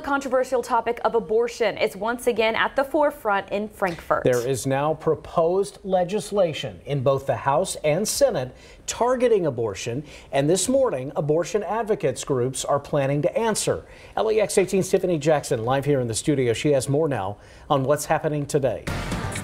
The controversial topic of abortion is once again at the forefront in Frankfort. There is now proposed legislation in both the House and Senate targeting abortion, and this morning, abortion advocates groups are planning to answer. LEX 18's Tiffany Jackson live here in the studio. She has more now on what's happening today.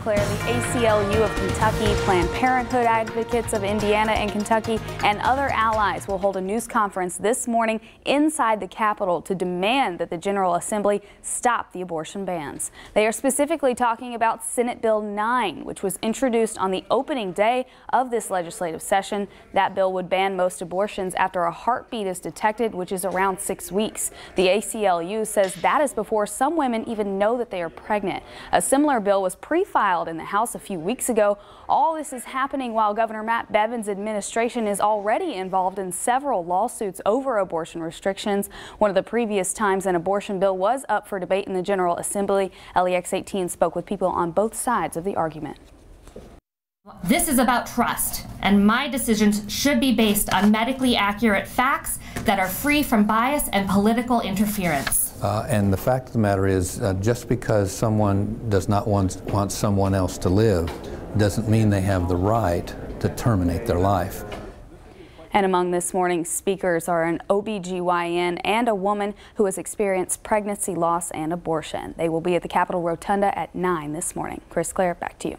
The ACLU of Kentucky, Planned Parenthood advocates of Indiana and Kentucky, and other allies will hold a news conference this morning inside the Capitol to demand that the General Assembly stop the abortion bans. They are specifically talking about Senate Bill 9, which was introduced on the opening day of this legislative session. That bill would ban most abortions after a heartbeat is detected, which is around six weeks. The ACLU says that is before some women even know that they are pregnant. A similar bill was pre-filed filed in the House a few weeks ago. All this is happening while Governor Matt Bevin's administration is already involved in several lawsuits over abortion restrictions. One of the previous times an abortion bill was up for debate in the General Assembly, LEX 18 spoke with people on both sides of the argument. This is about trust, and my decisions should be based on medically accurate facts that are free from bias and political interference. Uh, and the fact of the matter is, uh, just because someone does not want, want someone else to live doesn't mean they have the right to terminate their life. And among this morning's speakers are an OBGYN and a woman who has experienced pregnancy loss and abortion. They will be at the Capitol Rotunda at 9 this morning. Chris Clare, back to you.